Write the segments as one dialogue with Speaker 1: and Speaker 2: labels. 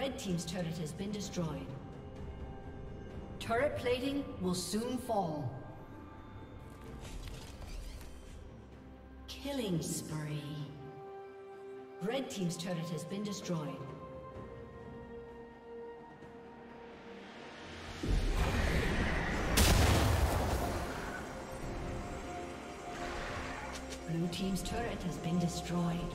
Speaker 1: Red Team's turret has been destroyed. Turret plating will soon fall. Killing spree. Red Team's turret has been destroyed. Blue Team's turret has been destroyed.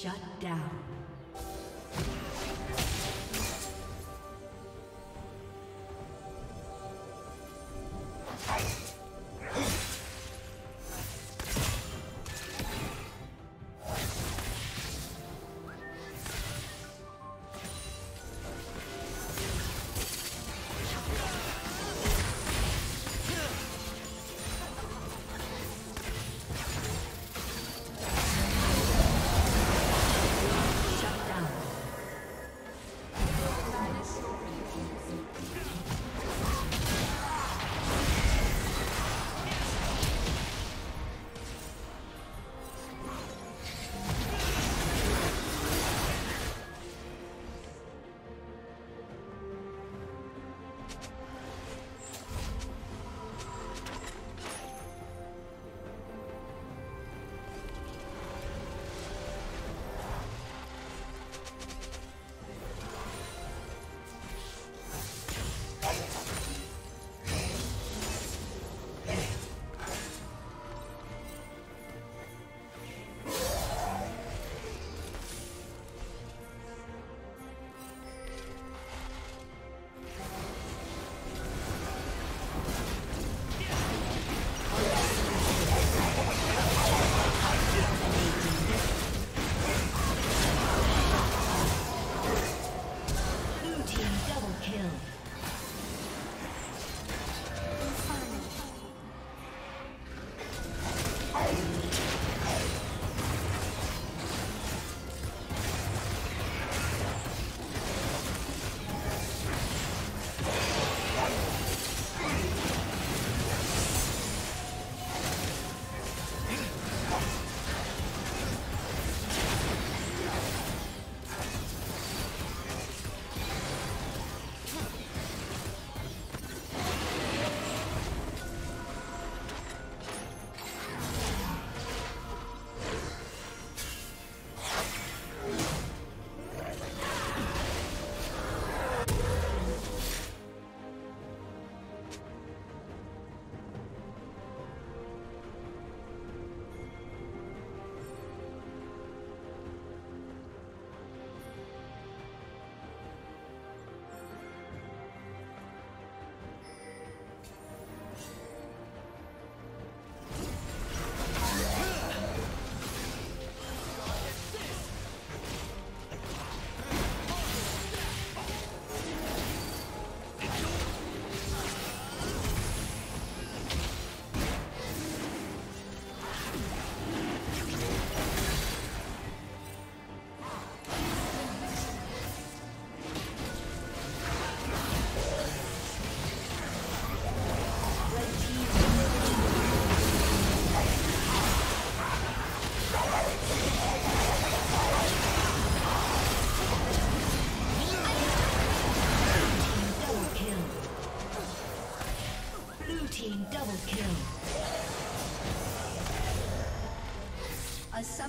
Speaker 1: Shut down.